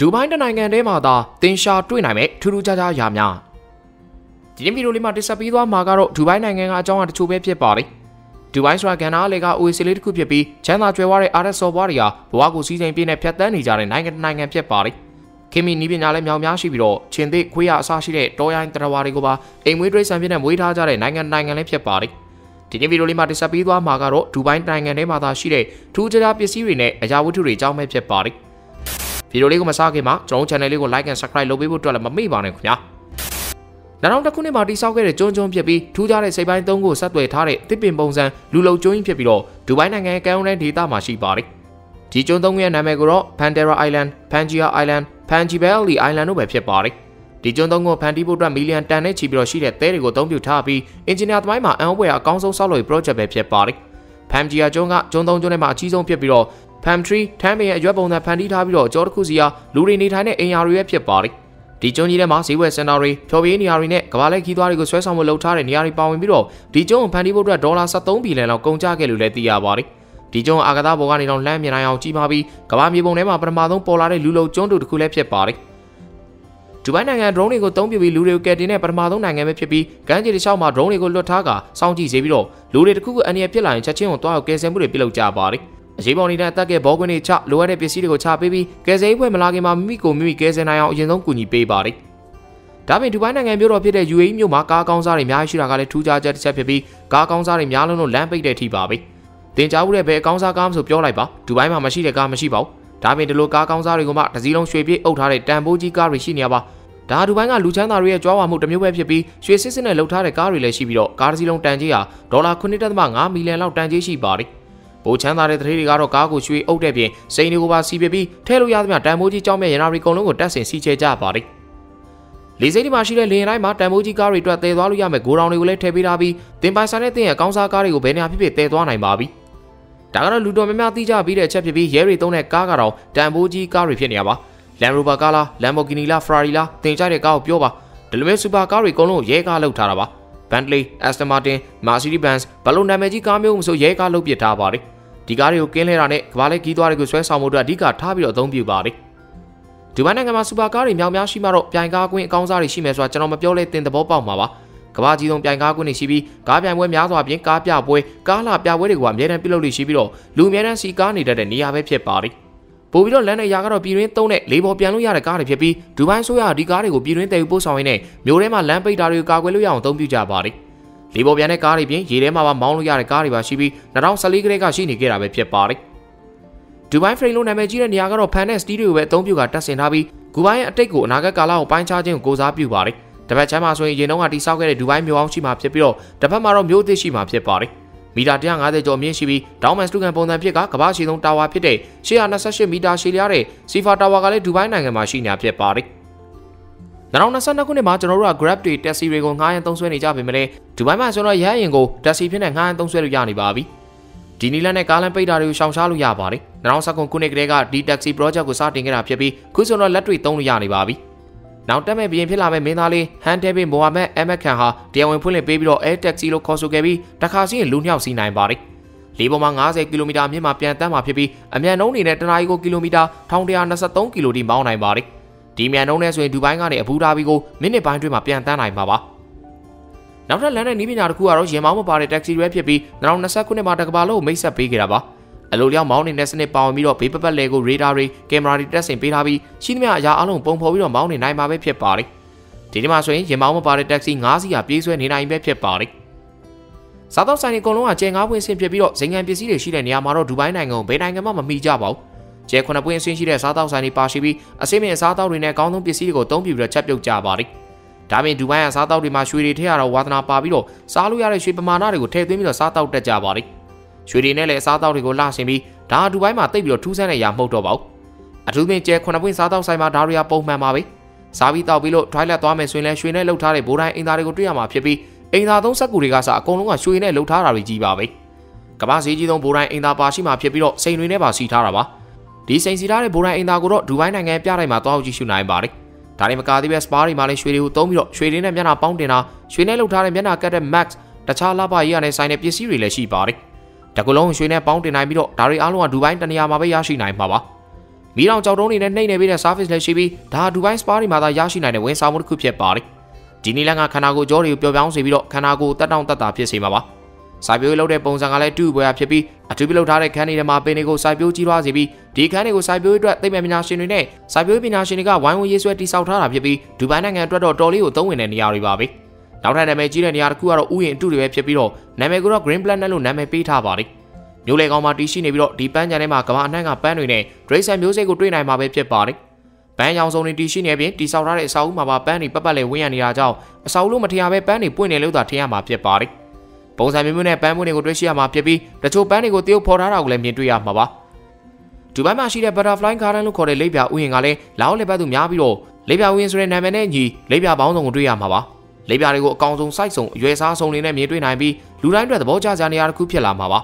ဒူဘိုင်းတနိုင်ငံထဲမှာသာတင်ရှာတွေ့နိုင်မဲ့ထူးထူးခြားခြားရာများဒီနေ့ဗီဒီယိုလေးမှာတင်ဆက်ပေးသွားမှာကတော့ဒူဘိုင်းနိုင်ငံကအကြောင်းအရာတချို့ပဲဖြစ်ပါတယ်ဒူဘိုင်းဆိုတာကဏ္ဍအလေက OAC လေးတစ်ခုဖြစ်ပြီးချမ်းသာကြွယ်ဝတဲ့ RS ဆော်ဘွားတွေဟာဘဝကိုစီးစိမ်ပြည့်နဲ့ဖြတ်သန်းနေကြတဲ့နိုင်ငံတစ်နိုင်ငံဖြစ်ပါတယ်ခင်မီနီးပညာလည်းမြောင်များရှိပြီးတော့ချင်းသိခွေးရအစရှိတဲ့တောရိုင်းတရဝါတွေကိုပါအိမ်မွေးတိရစ္ဆာန်ဖြစ်တဲ့မွေးထားကြတဲ့နိုင်ငံနိုင်ငံလည်းဖြစ်ပါတယ်ဒီနေ့ဗီဒီယိုလေးမှာတင်ဆက်ပေးသွားမှာကတော့ဒူဘိုင်းနိုင်ငံထဲမှာသာရှိတဲ့ထူးခြားပစ္စည်းတွေနဲ့အရာဝတ္ထုတွေအကြောင်းပဲဖြစ်ပါတယ် ဗီဒီယိုလေးကိုမစခင်မှာကျွန်တော် channel လေးကို like and subscribe လုပ်ပေးဖို့အတွက်လည်းမမေ့ပါနဲ့ခင်ဗျာနောက်တစ်ခုနှစ်မှာတိစောက်ခဲ့တဲ့ကျွန်းကျွန်းဖြစ်ပြီးထူးခြားတဲ့စိတ်ပိုင်းသုံးခုဆက်သွယ်ထားတဲ့တစ်ပင်ပုံစံလူလုံကျွန်းကြီးဖြစ်ပြီးတော့ဒူဘိုင်းနိုင်ငံကမ်းရိုးတန်းဒေသမှာရှိပါတယ်ဒီကျွန်းသုံးခုရဲ့နာမည်ကိုတော့ Pantera Island, Pangaea Island, Pangibelli Island တို့ပဲဖြစ်ပါတယ်ဒီကျွန်းသုံးခုဖန်တီးဖို့အတွက်မီလီယံတန်နဲ့ချီပြီးတော့ရှိတဲ့သဲတွေကိုအသုံးပြုထားပြီးအင်ဂျင်နီယာသမိုင်းမှာအန်ဝဲအကောင်းဆုံးဆောက်လုပ်ရေး project ပဲဖြစ်ပါတယ်။ Pangea ကျွန်းကကျွန်းသုံးကျွန်းထဲမှာအကြီးဆုံးဖြစ်ပြီးတော့ Palm tree ထမ်းပင်ရဲ့အရွက်ပုံစံဖန်တီးထားပြီးတော့ကြောတစ်ခုစီဟာလူတွေနေထိုင်တဲ့အိမ်ယာတွေရဲ့ဖြစ်ပါတယ်။ဒီကျွန်းကြီးထဲမှာဈေးဝယ်စင်တာတွေဖြော်ပြရေးနေရာတွေနဲ့ကမ္ဘာလဲခီးသွားတွေကိုဆွဲဆောင်မှုလုပ်ထားတဲ့နေရာတွေပါဝင်ပြီးတော့ဒီကျွန်းကိုဖန်တီးဖို့အတွက်ဒေါ်လာ73ဘီလီယံလောက်ကုန်ကျခဲ့လို့လည်းသိရပါတယ်။ဒီကျွန်းအာကာသဘောကနေတော့လမ်းမြင်နိုင်အောင်ကြီးမားပြီးကမ္ဘာမြေပုံထဲမှာပထမဆုံးပေါ်လာတဲ့လူလုံကျွန်းတူတစ်ခုလည်းဖြစ်ပါတယ်။ဒူဘိုင်းနိုင်ငံ drone တွေကိုတုံးပြပြီးလူတွေကိုကယ်တင်တဲ့ပထမဆုံးနိုင်ငံပဲဖြစ်ပြီးကမ်းခြေတစ်လျှောက်မှာ drone တွေကိုလွှတ်ထားကစောင့်ကြည့်စေပြီးတော့လူတွေတခုခုအန္တရာယ်ဖြစ်လာရင်ချက်ချင်းကိုတွားရောက်ကယ်ဆယ်မှုတွေပြုလုပ်ကြပါတယ်။ အရေးပေါ်နေတဲ့အသက်ကဘောကွင်းတွေချလိုအပ်တဲ့ပစ္စည်းတွေကိုချပေးပြီးကယ်ဆယ်ရေးဖွဲ့မလာခင်မှာမိမိကိုမိမိကယ်ဆယ်နိုင်အောင်အရင်ဆုံးကူညီပေးပါတယ်။ဒါပြင်ဒူဘိုင်းနိုင်ငံမြို့တော်ဖြစ်တဲ့ UAE မြို့မှာကားကောင်းစားတွေအများကြီးရှိတာကလည်းထူးခြားချက်တစ်ချက်ဖြစ်ပြီးကားကောင်းစားတွေများလုံးလို့လမ်းပိတ်တဲ့အထိပါပဲ။တင်ကြားမှုတဲ့ဘယ်အကောင်းစားကားမှဆိုပြောလိုက်ပါဒူဘိုင်းမှာမရှိတဲ့ကားမရှိပါဘူး။ဒါပြင်ဒီလိုကားကောင်းစားတွေကမှတစ်စီးလုံးရွှေပြည့်အုပ်ထားတဲ့တန်ဖိုးကြီးကားတွေရှိနေရပါဒါဒူဘိုင်းကလူချမ်းသာတွေရဲ့ကြွားဝါမှုတစ်မျိုးပဲဖြစ်ပြီးရွှေစစ်စစ်နဲ့လှုပ်ထားတဲ့ကားတွေလည်းရှိပြီးတော့ကားတစ်စီးလုံးတန်ကြေးဟာဒေါ်လာ9.5မီလီယံလောက်တန်ကြေးရှိပါတယ်။ ဗိုလ်ချမ်းသာတဲ့တရေတွေကတော့ကားကိုရွှေအုပ်တဲ့ပြင်စိန်တွေကိုပါစီပစ်ပြီးထဲလို့ရသမျှတန်မိုးကြီးကြောင်းမဲ့ရနာရီကုံလုံးကိုတက်ဆင်စီချဲကြပါတယ်လေစိတ်ဒီမှာရှိတဲ့လေရင်တိုင်းမှာတန်မိုးကြီးကားတွေအတွက်တည်သွားလို့ရမယ်ဂိုးတောင်တွေကိုလည်းထည့်ပေးထားပြီးတင်ပိုင်ဆိုင်တဲ့တင်ရဲ့အကောင်းစားကားတွေကိုဘယ်နေရာဖြစ်ဖြစ်တည်သွားနိုင်ပါပြီဒါကတော့လူတော်များများသိကြပြီးတဲ့အချက်ဖြစ်ပြီးရဲတွေသုံးတဲ့ကားကတော့တန်မိုးကြီးကားတွေဖြစ်နေရပါ Land Rover ကားလား Lamborghini လား Ferrari လားတင်ကြတဲ့ကားကိုပြောပါဒီလိုမျိုးစူပါကားတွေအကုန်လုံးရဲကားလောက်ထားတာပါ Bentley, Aston Martin, Mercedes-Benz ဘလို့နာမည်ကြီးကားမျိုးမဆိုရဲကားလုပ်ပစ်ထားပါတယ် ဒီကားတွေကိုကင်းလဲတာနဲ့ကဘာလဲကီးသွားတွေကိုဆွဲဆောင်မှုတို့အဓိကထားပြီးတော့အသုံးပြုပါတယ်ဒူဘိုင်းနိုင်ငံမှာစူပါကားတွေမြောက်များရှိမှတော့ပြိုင်ကားကွင်းအကောင်းစားတွေရှိမယ်ဆိုတာကျွန်တော်မပြောလဲတင်သဘောပေါက်မှာပါကဘာကြီးဆုံးပြိုင်ကားကွင်းတွေရှိပြီးကားပြိုင်ပွဲများစွာပြင်ကားပြပွဲကားလာပြပွဲတွေကအများတန်းပြုလုပ်လို့ရှိပြီးတော့လူအများတန်းစီကားနေတတ်တဲ့နေရာပဲဖြစ်ပါတယ်ပို့ပြီးတော့လမ်းနဲ့ရာကတော့ပြည်တွင်းသုံးတဲ့လေးပေါ်ပြန်လို့ရတဲ့ကားတွေဖြစ်ပြီးဒူဘိုင်းဆိုရဒီကားတွေကိုပြည်တွင်းတည်ယူပို့ဆောင်ရင်းနဲ့မြို့ထဲမှာလမ်းပိတ်တာတွေကိုကာကွယ်လို့ရအောင်အသုံးပြုကြပါတယ် လေပေါ်ပြန်တဲ့ကားတွေပြင်ရေထဲမှာပါမောင်းလို့ရတဲ့ကားတွေပါရှိပြီး2014ကတည်းကရှိနေခဲ့တာပဲဖြစ်ပါတယ်။ဒူဘိုင်းဖရိန်လိုနာမည်ကြီးတဲ့နေရာကတော့ဖန်နဲ့စတီးတွေကိုပဲအသုံးပြုကတက်ဆင်ထားပြီးဂူဘိုင်းရဲ့အတိတ်ကိုအနာဂတ်ကာလကိုပိုင်းခြားခြင်းကိုကိုစားပြုပါတယ်။တစ်ဖက်ချမ်းမှာဆိုရင်ရေနှုံးကတိဆောက်ခဲ့တဲ့ဒူဘိုင်းမြို့အောင်ရှိမှာဖြစ်ပြီးတော့တစ်ဖက်မှာတော့မြို့သစ်ရှိမှာဖြစ်ပါတယ်။မီတာ150ကျော်အမြင့်ရှိပြီးဒေါင်းမန်စတူကန်ပုံစံဖြစ်ကကမ္ဘာရှိဆုံးတာဝါဖြစ်တဲ့128မီတာရှည်လျားတဲ့စီဖာတာဝါကလည်းဒူဘိုင်းနိုင်ငံမှာရှိနေတာဖြစ်ပါတယ်။ 2022ခုနှစ်မှာကျွန်တော်တို့က Grab တွေ taxi တွေကိုငှားရမ်းသုံးစွဲနေကြပေမဲ့ဒူဘိုင်းမှာကျွန်တော်ရဟရင်ကို taxi ဖြစ်နေငှားရမ်းသုံးစွဲလို့ရနေပါပြီ။ဒီနီလန်နဲ့ကားလမ်းပိတ်တာတွေကိုရှောင်ရှားလို့ရပါတယ်။2019ခုနှစ်ကတည်းကဒီ taxi project ကိုစတင်ခဲ့တာဖြစ်ပြီးခုဆိုတော့လက်တွေ့သုံးလို့ရနေပါပြီ။နောက်တက်မဲ့ဘရင်ဖြစ်လာမဲ့မင်းသားလေးဟန်တဲဘင်မိုဟာမက်အမက်ခန်ဟာတရားဝင်ဖွင့်လှစ်ပေးပြီးတော့ Air Taxi လို့ခေါ်ဆိုခဲ့ပြီးတခါစီးရင်လူနှစ်ယောက်စီးနိုင်ပါတယ်။လေးပေါ်မှာ90ကီလိုမီတာမြင့်မှာပြန်တန်းမှာဖြစ်ပြီးအမြန်နှုန်းအနေနဲ့တနာရီကိုကီလိုမီတာ1123ကီလိုတိမောင်းနိုင်ပါတယ်။ ဒီမြန်နှုံးနဲ့ဆိုရင်ဒူဘိုင်းကနေအဘူဒါဘီကိုမိနစ်ပိုင်းတွင်းမှာပြန်တန်းနိုင်မှာပါနောက်ထပ်လမ်းနဲ့နီးပညာတစ်ခုကတော့ရင်မောင်းမပါတဲ့ taxi ရဲဖြစ်ပြီး2020ခုနှစ်မှာတကဘာလုံးမိတ်ဆက်ပေးခဲ့တာပါအလိုလျောက်မောင်းနေတဲ့စနစ်ပါဝင်ပြီးတော့ဘေးပပတ်လဲကိုရေဒါတွေကင်မရာတွေတက်ဆင်ပေးထားပြီးရှိသမျှအရာအလုံးပုံဖော်ပြီးတော့မောင်းနေနိုင်မှာပဲဖြစ်ပါတယ်ဒီနေ့မှာဆိုရင်ရင်မောင်းမပါတဲ့ taxi ၅စီးကပြေးဆွဲနေနိုင်ပဲဖြစ်ပါတယ်စားတော့ဆိုင်တွေအကုန်လုံးကကျဲငါးပွင့်ဆင်ဖြစ်ပြီးတော့ဇင်ငံပစ္စည်းတွေရှိတဲ့နေရာမှာတော့ဒူဘိုင်းနိုင်ငံကိုဘယ်နိုင်ငံမှမမီကြပါဘူး ကျဲခုနှစ်ပွင့်အဆင်းရှိတဲ့စားတောက်ဆိုင်တွေပါရှိပြီးအစိမ့်မြင့်စားတောက်တွေနဲ့အကောင်းဆုံးပစ္စည်းတွေကိုသုံးပြပြီးတော့ချက်ပြုတ်ကြပါတယ်။ဒါပြင်ဒူဘိုင်းကစားတောက်တွေမှာရွှေတွေထည့်ရတော့ဝါသနာပါပြီးတော့စားလို့ရတဲ့ရွှေပမာဏတွေကိုထည့်သွင်းပြီးတော့စားတောက်တက်ကြပါတယ်။ရွှေတွေနဲ့လည်းစားတောက်တွေကိုလှဆင်ပြီးဒါဒူဘိုင်းမှာတိတ်ပြီးတော့ထူးဆန်းတဲ့ရာမဟုတ်တော့ပါဘူး။အထူးသဖြင့်ကျဲခုနှစ်ပွင့်စားတောက်ဆိုင်မှာဒါတွေကပုံမှန်ပါပဲ။စားပြီးတောက်ပြီးလို့ toilet သွားမယ်ဆိုရင်လည်းရွှေနဲ့လှုပ်ထားတဲ့ဘိုးတိုင်းအင်သားတွေကိုတွေ့ရမှာဖြစ်ပြီးအင်သားသုံးစက်ကူတွေကစအကုန်လုံးကရွှေနဲ့လှုပ်ထားတာတွေကြီးပါပဲ။ကမ္ဘာစည်းကြီးဆုံးဘိုးတိုင်းအင်သားပါရှိမှဖြစ်ပြီးတော့စိန်တွေနဲ့ပါစီထားတာပါ။ ဒီစိန်စီထားတဲ့ဘိုးတိုင်းအင်တာကိုတော့ဒူဘိုင်းနိုင်ငံပြတိုင်းမှာတွားကြည့်ရှုနိုင်ပါတယ်။ဒါနဲ့မကာသေးပဲစပါးတွေမှာလည်းရွှေတွေကိုသုံးပြီးတော့ရွှေတွေနဲ့မျက်နှာပေါင်းတင်တာရွှေနဲ့လုပ်ထားတဲ့မျက်နှာကတ်တဲ့ Max တခြားလပရေးရတဲ့ဆိုင်တဲ့ပစ္စည်းတွေလည်းရှိပါတယ်။တကူလုံးရွှေနဲ့ပေါင်းတင်နိုင်ပြီးတော့ဒါတွေအားလုံးကဒူဘိုင်းတနေရာမှာပဲရရှိနိုင်မှာပါ။မီးတောင်ကြောက်တုံးတွေနဲ့နှိမ့်နေပေးတဲ့ service လည်းရှိပြီးဒါဒူဘိုင်းစပါတွေမှာသာရရှိနိုင်တဲ့ဝန်ဆောင်မှုတစ်ခုဖြစ်ပါတယ်ဒီနည်းလမ်းကခန္ဓာကိုယ်ကြောတွေကိုပျော်ပြောင်းစေပြီးတော့ခန္ဓာကိုယ်တက်တောင့်တက်တာဖြစ်စေမှာပါ စိုက်ပျိုးလုပ်တဲ့ပုံစံကလည်းတူပွဲဖြစ်ပြီးအထူးပြုလုပ်ထားတဲ့ခန်းတွေထဲမှာပင်တွေကိုစိုက်ပျိုးကြီးထွားစေပြီးဒီခန်းတွေကိုစိုက်ပျိုးအတွက်သိပ္ပံပညာရှင်တွေနဲ့စိုက်ပျိုးပညာရှင်တွေကဝိုင်းဝန်းရေးဆွဲတိစောက်ထားတာဖြစ်ပြီးဒူဘိုင်းနိုင်ငံအတွက်တော့တော်လေးကိုသုံးဝင်တဲ့နေရာတွေပါပဲနောက်ထပ်နာမည်ကြီးတဲ့နေရာတစ်ခုကတော့ဥယျာဉ်အတုတွေပဲဖြစ်ပြီးတော့နာမည်ကတော့ Green Planet လို့နာမည်ပေးထားပါတယ်မျိုးလေကောင်မှာတီးရှိနေပြီးတော့ဒီပန်းကြံထဲမှာကမ္ဘာအနှံ့ကပန်းတွေနဲ့ဒရိတ်ဆန်မျိုးစိတ်ကိုတွေ့နိုင်မှာပဲဖြစ်ပါတယ်ပန်းရောင်စုံတွေတီးရှိနေပြင်တီဆောက်ထားတဲ့အစာအုပ်မှာပါပန်းတွေပတ်ပတ်လေးဝင်းရနေတာကြောင့်အစာအုပ်လို့မထင်ရပဲပန်းတွေပွင့်နေလို့သာထင်ရမှာဖြစ်ပါတယ် ပုံစံမျိုးမျိုးနဲ့ပန်းပွင့်တွေကိုတွေ့ရှိရမှာဖြစ်ပြီးတချို့ပန်းတွေကိုတရုပ်ဖော်ထားတာကိုလည်းမြင်တွေ့ရမှာပါဒူဘိုင်းမှာရှိတဲ့ Butterfly Garden လို့ခေါ်တဲ့လိပ်ပြဥယျာဉ်ကလည်းလာအောင်လက်ပတ်သူများပြီးတော့လိပ်ပြဥယျာဉ်ဆိုတဲ့နာမည်နဲ့ညီလိပ်ပြပေါင်းစုံကိုတွေ့ရမှာပါလိပ်ပြတွေကိုအကောင်ဆုံး site စုံအရွယ်စားစုံတွေနဲ့မြင်တွေ့နိုင်ပြီးလူတိုင်းအတွက်သဘောကျစရာနေရာတစ်ခုဖြစ်လာမှာပါ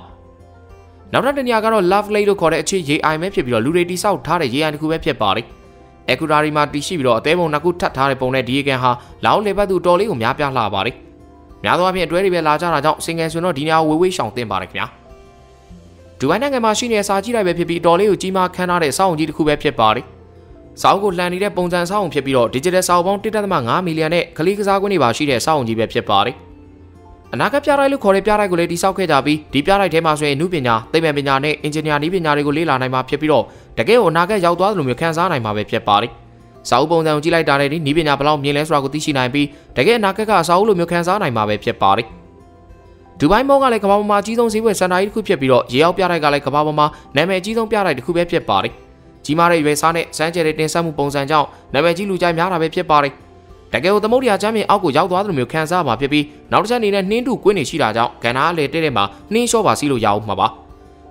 နောက်ထပ်တစ်နေရာကတော့ Love Lake လို့ခေါ်တဲ့အခြေရေအိုင်ပဲဖြစ်ပြီးတော့လူတွေတိဆောက်ထားတဲ့ရေအိုင်တစ်ခုပဲဖြစ်ပါတယ်။အကူဒါရီမှာတည်ရှိပြီးတော့အသေးပုံနှစ်ခုထပ်ထားတဲ့ပုံနဲ့ဒီရေကန်ဟာလောင်းလေပတ်သူတော်လေးကိုများပြားလှပါတယ်။ များသောအားဖြင့်အတွဲတွေပဲလာကြတာကြောင့်စင်ငယ်ဆိုတော့ဒီနေရာဝေးဝေးရှောင်တင်ပါတယ်ခင်ဗျာ။ဒူဘိုင်းနိုင်ငံမှာရှိနေတဲ့စာကြည့်လိုက်ပဲဖြစ်ပြီးတော်လေးကိုကြီးမားခမ်းထားတဲ့စောင်းကြီးတစ်ခုပဲဖြစ်ပါတယ်။စောင်းကိုလှန်နေတဲ့ပုံစံစောင်းဖြစ်ပြီးတော့ digital စောင်းပေါင်း1.5မီလီယံနဲ့ကလေးကစားကွင်းတွေပါရှိတဲ့စောင်းကြီးပဲဖြစ်ပါတယ်။အနာဂတ်ပြတိုက်လို့ခေါ်တဲ့ပြတိုက်ကိုလည်းတိစောက်ခဲ့ကြပြီးဒီပြတိုက်ထဲမှာဆိုရင်နုပညာသိပ္ပံပညာနဲ့အင်ဂျင်နီယာနည်းပညာတွေကိုလေ့လာနိုင်မှာဖြစ်ပြီးတော့တကယ်ကိုအနာဂတ်ရောက်သွားသလိုမျိုးခန်းစားနိုင်မှာပဲဖြစ်ပါတယ်။ စာအုပ်ပုံစံကိုကြည့်လိုက်တာနဲ့ဒီနည်းပညာဘယ်လောက်မြင်လဲဆိုတာကိုသိရှိနိုင်ပြီးတကယ်အနာဂတ်ကစာအုပ်လိုမျိုးခန်းစားနိုင်မှာပဲဖြစ်ပါတယ်။ဒူဘိုင်းမောကလည်းကမ္ဘာပေါ်မှာအကြီးဆုံးဈေးဝယ်စင်တာကြီးတစ်ခုဖြစ်ပြီးတော့ရေအောက်ပြတိုက်ကလည်းကမ္ဘာပေါ်မှာနာမည်အကြီးဆုံးပြတိုက်တစ်ခုပဲဖြစ်ပါတယ်။ကြီးမားတဲ့ရွယ်စားနဲ့စမ်းကြဲတဲ့တင်ဆက်မှုပုံစံကြောင့်နာမည်ကြီးလူကြိုက်များတာပဲဖြစ်ပါတယ်။တကယ်ကိုသမုဒ္ဒရာချမ်းမြေအောက်ကိုရောက်သွားသလိုမျိုးခံစားမှာဖြစ်ပြီးနောက်တစ်ချက်အနေနဲ့နှင်းတူကွင်းနေရှိတာကြောင့်ကန္နာအလေတဲ့တဲ့မှာနှင်းလျှော့ပါစီးလို့ရအောင်မှာပါ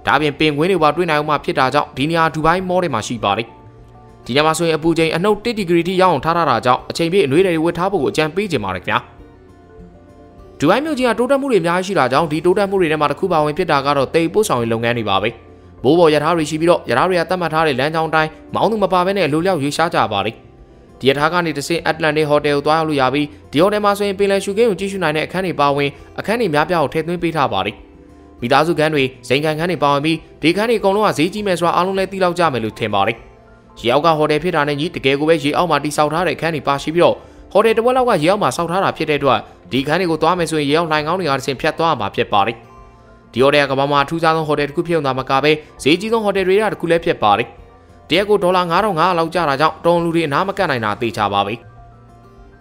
ဒါပြင်ပင်ကွင်းတွေပါတွေ့နိုင်အောင်မှဖြစ်တာကြောင့်ဒီနေရာဒူဘိုင်းမော်တွေမှာရှိပါတယ် ဒီညမှာဆိုရင်အပူချိန်အနှုတ်1ဒီဂရီထိရောက်အောင်ထားထားတာကြောင့်အချိန်ပြည့်အနှွေးတွေဝတ်ထားဖို့ကိုအကြံပေးချင်ပါတယ်ခင်ဗျာဒူဘိုင်းမြို့ကြီးကတိုးတက်မှုတွေအများကြီးရှိတာကြောင့်ဒီတိုးတက်မှုတွေထဲမှာတစ်ခုပါဝင်ဖြစ်တာကတော့တိတ်ပို့ဆောင်ရေးလုပ်ငန်းတွေပါပဲဘိုးဘော်ရထားတွေရှိပြီးတော့ရထားတွေကတတ်မှတ်ထားတဲ့လမ်းကြောင်းတိုင်းမောင်းသူမပါဘဲနဲ့လိုလျောက်ရွေးရှားကြပါတယ်ဒီရထားကနေတဆင့် Atlantic Hotel ကိုသွားရောက်လို့ရပြီးဒီ hotel မှာဆိုရင်ပင်လယ်ရှုခင်းကိုကြည့်ရှုနိုင်တဲ့အခန်းတွေပါဝင်အခန်းတွေများပြားကိုထည့်သွင်းပေးထားပါတယ်မိသားစုခန်းတွေဇိမ်ခံခန်းတွေပါဝင်ပြီးဒီခန်းတွေအကုန်လုံးကဈေးကြီးမယ်ဆိုတာအားလုံးလည်းသိလောက်ကြမယ်လို့ထင်ပါတယ် ရေအောက်ကဟိုတယ်ဖြစ်တာနဲ့ညီတကယ်ကိုပဲရေအောက်မှာတိစောက်ထားတဲ့ခန်းတွေပါရှိပြီးတော့ဟိုတယ်တစ်ဝက်လောက်ကရေအောက်မှာစောက်ထားတာဖြစ်တဲ့အတွက်ဒီခန်းတွေကိုသွားမယ်ဆိုရင်ရေအောက်လိုင်ကောင်းတွေကတစ်ဆင့်ဖြတ်သွားမှာဖြစ်ပါတယ်ဒီဟိုတယ်ကဘာမှအထူးခြားဆုံးဟိုတယ်တစ်ခုဖြစ်ုံသာမကပဲဈေးကြီးဆုံးဟိုတယ်တွေကတစ်ခုလည်းဖြစ်ပါတယ်တရက်ကိုဒေါ်လာ9500လောက်ကျတာကြောင့်တုံလူတွေအနားမကတ်နိုင်တာသိချပါပြီ။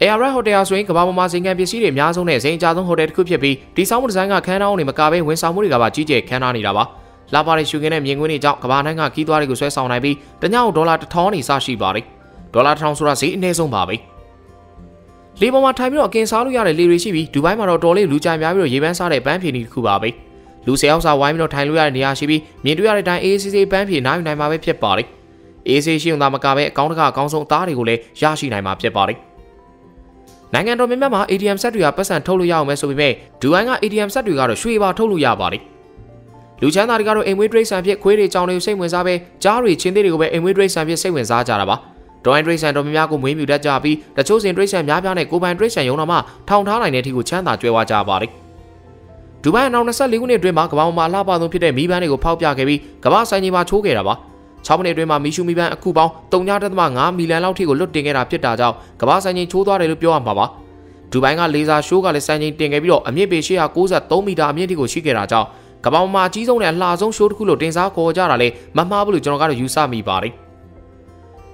ARS Hotel ဆိုရင်ကမ္ဘာပေါ်မှာဇင်ကန်ပစ္စည်းတွေအများဆုံးနဲ့ဇင်အကြဆုံးဟိုတယ်တစ်ခုဖြစ်ပြီးဒီဆောင်မှုဒီဇိုင်းကခန်းတောင်းတွေမကဘဲဝန်ဆောင်မှုတွေကပါကြီးကျယ်ခန်းထားနေတာပါ။ လာပါတဲ့ရှူကင်းတဲ့မြင်ကွင်းတွေကြောင့်ကမ္ဘာတိုင်းကခီးသွားတွေကိုဆွဲဆောင်နိုင်ပြီးတညောင်ဒေါ်လာ1000နေစရှိပါတယ်။ဒေါ်လာ1000ဆိုတာဈေးအနည်းဆုံးပါပဲ။လေပေါ်မှာထိုင်ပြီးတော့အကင်စားလို့ရတဲ့လေတွေရှိပြီးဒူဘိုင်းမှာတော့တော်လေးလူကြိုင်များပြီးတော့ရေပန်းစားတဲ့ပန်းဖြေနေတစ်ခုပါပဲ။လူဆယ်ယောက်စာဝိုင်းပြီးတော့ထိုင်လို့ရတဲ့နေရာရှိပြီးမြင်တွေ့ရတဲ့အတိုင်းအေးအေးဆေးဆေးပန်းဖြေနိုင်နိုင်မှာပဲဖြစ်ပါတယ်။အေးဆေးရှိုံသာမကပဲအကောင့်တကအကောင်းဆုံးအသားတွေကိုလည်းရရှိနိုင်မှာဖြစ်ပါတယ်။နိုင်ငံတော်များများမှာ ATM ဆက်တွေကပတ်စံထုတ်လို့ရအောင်ပဲဆိုပေမဲ့ဒူအိုင်းက ATM ဆက်တွေကတော့ရွှေပါထုတ်လို့ရပါတယ်။ လူချမ်းသာတွေကတော့အိမ်မွေးဒရိတ်ဆန်ဖြစ်ခွေးတွေကြောင်တွေစိတ်ဝင်စားပဲကြားတွေချင်းသေးတွေကိုပဲအိမ်မွေးဒရိတ်ဆန်ဖြစ်စိတ်ဝင်စားကြတာပါ။ဒရိုင်းဒရိတ်ဆန်တော်များများကိုမွေးမြူတတ်ကြပြီးတချို့စင်ဒရိတ်ဆန်များပြားနဲ့ကိုပိုင်ဒရိတ်ဆန်ရုံတော်မှာထောင်ထားနိုင်တဲ့အထိကိုချမ်းသာကြွယ်ဝကြပါတယ်။ဒူဘိုင်းအနောက်24ခုနှစ်အတွင်းမှာကမ္ဘာပေါ်မှာအလှပဆုံးဖြစ်တဲ့မီးပန်းတွေကိုဖောက်ပြခဲ့ပြီးကမ္ဘာဆိုင်ကြီးမှာချိုးခဲ့တာပါ။6မိနစ်အတွင်းမှာမီရှူမီပန်းအခုပေါင်း3.5မီလီယံလောက်ထိကိုလွတ်တင်ခဲ့တာဖြစ်တာကြောင့်ကမ္ဘာဆိုင်ချင်းချိုးသွားတယ်လို့ပြောရမှာပါဒူဘိုင်းကလေဆာရှိုးကလည်းဆိုင်ချင်းတင်ခဲ့ပြီးတော့အမြင့်ပေ893မီတာအမြင့်ထိကိုရှိခဲ့တာကြောင့် ကမ္ဘာမှာအကြီးဆုံးနဲ့အလှဆုံးရှိုးတစ်ခုလို့တင်စားခေါ်ကြတာလေမမှားဘူးလို့ကျွန်တော်ကတော့ယူဆမိပါတယ်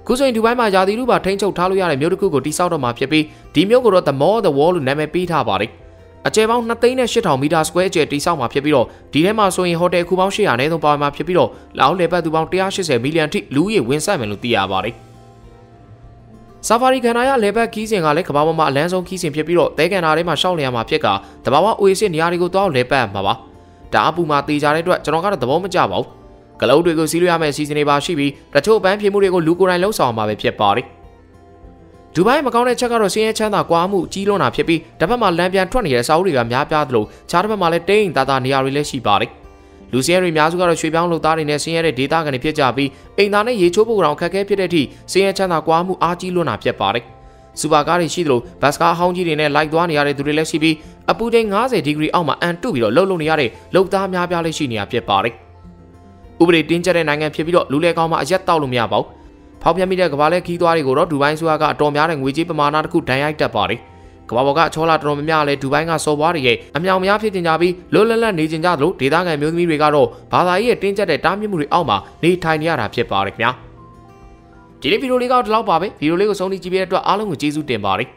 ခုဆိုရင်ဒူဘိုင်းမှာယာတီလူပါထိန်းချုပ်ထားလို့ရတဲ့မြို့တစ်ခုကိုတိစောက်တော့မှာဖြစ်ပြီးဒီမြို့ကိုတော့ The Mall the Wall လို့နာမည်ပေးထားပါတယ်။အကျယ်ပေါင်း2သိန်းနဲ့8000မီတာစကွဲအကျယ်တိစောက်မှာဖြစ်ပြီးတော့ဒီထဲမှာဆိုရင်ဟိုတယ်ခုပေါင်း800နဲ့သုံးပါဝင်မှာဖြစ်ပြီးတော့လောက်လေပတ်သူပေါင်း180မီလီယံထိလူဦးရေဝင်ဆက်မယ်လို့သိရပါတယ်ဆာဖာရီကန်နာရလေဘက်ခီးစဉ်ကလည်းကမ္ဘာပေါ်မှာအလန်းဆုံးခီးစဉ်ဖြစ်ပြီးတော့တဲကန်နာထဲမှာရှောက်လျာမှာဖြစ်ကတဘာဝအိုအေစစ်နေရာတွေကိုတောက်လေပတ်မှာပါ ဒါအပူမှာတေချာတဲ့အတွက်ကျွန်တော်ကတော့သဘောမကျပါဘူးကလုတ်တွေကိုစီးလို့ရမယ့်စီစဉ်တွေပါရှိပြီးတချို့ပန်းဖြေမှုတွေကိုလူကိုယ်တိုင်လှုပ်ဆောင်မှာပဲဖြစ်ပါတယ်ဒူဘိုင်းမကောင်းတဲ့ချက်ကတော့စင်းရဲချမ်းသာကွာမှုကြီးလွန်းတာဖြစ်ပြီးတစ်ဖက်မှာလမ်းပြန်ထွက်နေတဲ့စာအုပ်တွေကများပြားသလိုခြားတစ်ဖက်မှာလည်းတိမ့်တာတာနေရာတွေလည်းရှိပါတယ်။လူစင်းရဲတွေအများစုကတော့ရွှေပြောင်းလုပ်သားတွေနဲ့စင်းရဲတဲ့ဒေတာကနေဖြစ်ကြပြီးအိမ်သားနဲ့ရေချိုးဖို့ကောင်ခက်ခဲဖြစ်တဲ့အထိစင်းရဲချမ်းသာကွာမှုအားကြီးလွန်းတာဖြစ်ပါတယ်။ စူပါကားတွေရှိသလိုဘတ်စကားဟောင်းကြီးတွေနဲ့လိုက်သွားနေရတဲ့သူတွေလည်းရှိပြီးအပူချိန်90ဒီဂရီအောက်မှာအန်တုပြီးတော့လှုပ်လှုပ်နေရတဲ့လုပ်သားများပြားလည်းရှိနေတာဖြစ်ပါတယ်။ဥပဒေတင်းကျပ်တဲ့နိုင်ငံဖြစ်ပြီးတော့လူလဲကောင်းမှအရက်တောက်လို့မရပါဘူးဖောက်ပြန်မိတဲ့ကဘာလဲခီးသွားတွေကိုတော့ဒူဘိုင်းဆိုကအတော်များတဲ့ငွေကြေးပမာဏတစ်ခုဒဏ်ရိုက်တက်ပါတယ်ကဘာပေါ်ကအချောလာတော်တော်များများလဲဒူဘိုင်းကစော်ဘွားတွေရဲ့အမြောင်များဖြစ်တင်ကြပြီးလွတ်လပ်လပ်နေကြကြသလိုဒေသခံမျိုးသမီးတွေကတော့ဘာသာရေးရဲ့တင်းကျပ်တဲ့တားမြစ်မှုတွေအောက်မှာနေထိုင်နေရတာဖြစ်ပါတယ်ခင်ဗျာ ဒီနေ့ဗီဒီယိုလေးကတော့ဒီလောက်ပါပဲဗီဒီယိုလေးကိုဆုံးဖြတ်ကြည့်ပေးတဲ့အတွက်အားလုံးကိုကျေးဇူးတင်ပါတယ်